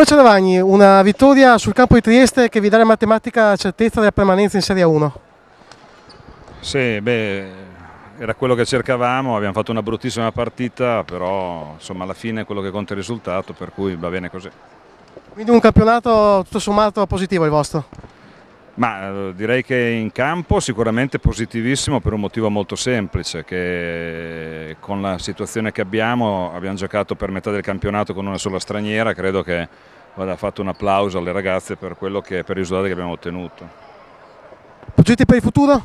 Coach Ravagni, una vittoria sul campo di Trieste che vi dà la matematica certezza della permanenza in Serie 1. Sì, beh, era quello che cercavamo, abbiamo fatto una bruttissima partita, però insomma alla fine è quello che conta il risultato, per cui va bene così. Quindi un campionato tutto sommato positivo il vostro? Ma eh, direi che in campo sicuramente positivissimo per un motivo molto semplice, che con la situazione che abbiamo abbiamo giocato per metà del campionato con una sola straniera, credo che vada fatto un applauso alle ragazze per, quello che, per i risultati che abbiamo ottenuto. Progetti per il futuro?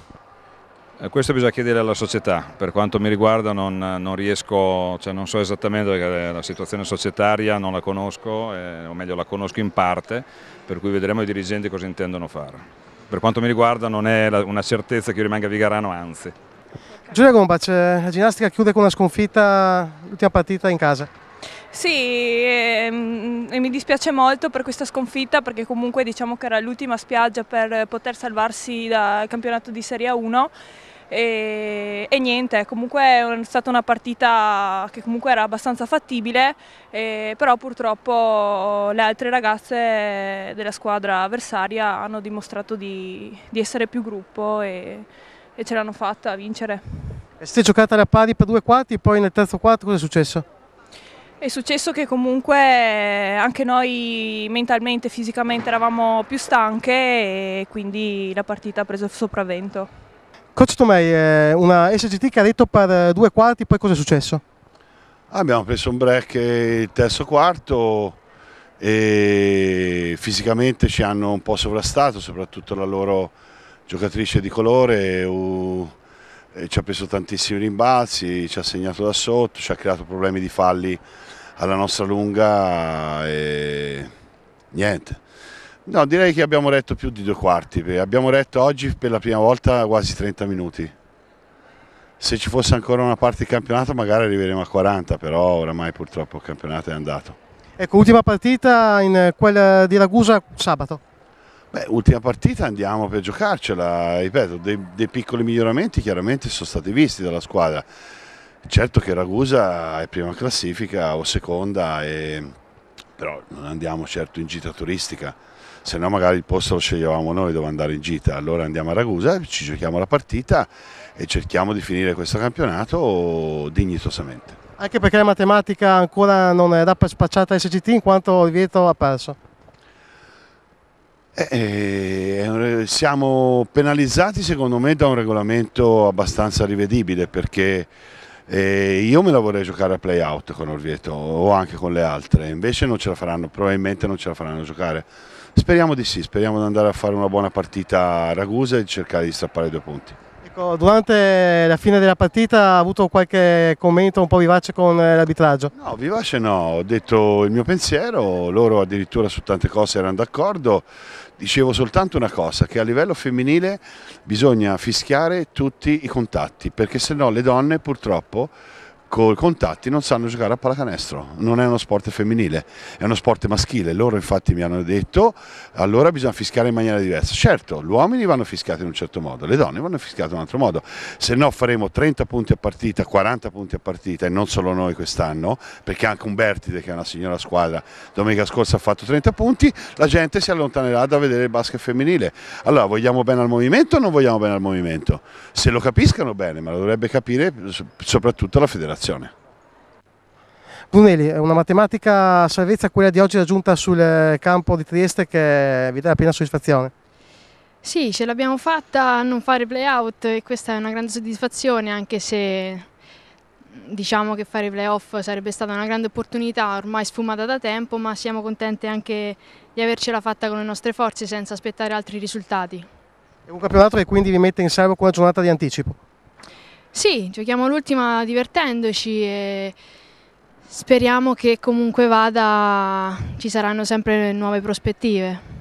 Eh, questo bisogna chiedere alla società, per quanto mi riguarda non, non riesco, cioè non so esattamente perché la situazione societaria non la conosco, eh, o meglio la conosco in parte, per cui vedremo i dirigenti cosa intendono fare. Per quanto mi riguarda non è una certezza che io rimanga a Vigarano, anzi. Giulia Gombac, la ginnastica chiude con una sconfitta, l'ultima partita in casa. Sì, e, ehm, e, mi dispiace molto per questa sconfitta perché comunque diciamo che era l'ultima spiaggia per poter salvarsi dal campionato di Serie 1 e, e, niente, comunque è stata una partita che comunque era abbastanza fattibile, eh, però purtroppo le altre ragazze della squadra avversaria hanno dimostrato di, di essere più gruppo e, e ce l'hanno fatta a vincere. Siete giocata alla pari per due quarti, poi nel terzo quarto cosa è successo? È successo che comunque anche noi mentalmente e fisicamente eravamo più stanche e quindi la partita ha preso il sopravvento. Coach Tomei, eh, una SGT che ha detto per eh, due quarti, poi cosa è successo? Abbiamo preso un break il terzo quarto e fisicamente ci hanno un po' sovrastato, soprattutto la loro giocatrice di colore, ci ha preso tantissimi rimbalzi, ci ha segnato da sotto, ci ha creato problemi di falli alla nostra lunga e niente. No, direi che abbiamo retto più di due quarti, abbiamo retto oggi per la prima volta quasi 30 minuti. Se ci fosse ancora una parte di campionato magari arriveremo a 40, però oramai purtroppo il campionato è andato. Ecco, ultima partita in quella di Ragusa sabato. Beh, ultima partita andiamo per giocarcela, ripeto, dei, dei piccoli miglioramenti chiaramente sono stati visti dalla squadra. Certo che Ragusa è prima classifica o seconda, e... però non andiamo certo in gita turistica se no magari il posto lo sceglievamo noi dove andare in gita, allora andiamo a Ragusa, ci giochiamo la partita e cerchiamo di finire questo campionato dignitosamente. Anche perché la matematica ancora non è da spacciata a SGT in quanto il Vieto ha perso. Eh, eh, siamo penalizzati secondo me da un regolamento abbastanza rivedibile perché eh, io me la vorrei giocare a play out con Orvieto o anche con le altre, invece non ce la faranno, probabilmente non ce la faranno giocare. Speriamo di sì, speriamo di andare a fare una buona partita a Ragusa e cercare di strappare due punti. Ecco, durante la fine della partita ha avuto qualche commento un po' vivace con eh, l'arbitraggio? No, vivace no, ho detto il mio pensiero, loro addirittura su tante cose erano d'accordo, dicevo soltanto una cosa, che a livello femminile bisogna fischiare tutti i contatti, perché se no le donne purtroppo con contatti non sanno giocare a pallacanestro, non è uno sport femminile, è uno sport maschile, loro infatti mi hanno detto allora bisogna fischiare in maniera diversa, certo gli uomini vanno fischiati in un certo modo, le donne vanno fischiate in un altro modo, se no faremo 30 punti a partita, 40 punti a partita e non solo noi quest'anno, perché anche Umbertide che è una signora squadra domenica scorsa ha fatto 30 punti, la gente si allontanerà da vedere il basket femminile, allora vogliamo bene al movimento o non vogliamo bene al movimento? Se lo capiscano bene, ma lo dovrebbe capire soprattutto la federazione operazione. Brunelli, una matematica salvezza quella di oggi raggiunta sul campo di Trieste che vi dà la piena soddisfazione? Sì, ce l'abbiamo fatta a non fare play-out e questa è una grande soddisfazione anche se diciamo che fare i play-off sarebbe stata una grande opportunità ormai sfumata da tempo ma siamo contenti anche di avercela fatta con le nostre forze senza aspettare altri risultati. È un campionato che quindi vi mette in salvo con una giornata di anticipo? Sì, giochiamo l'ultima divertendoci e speriamo che comunque vada, ci saranno sempre nuove prospettive.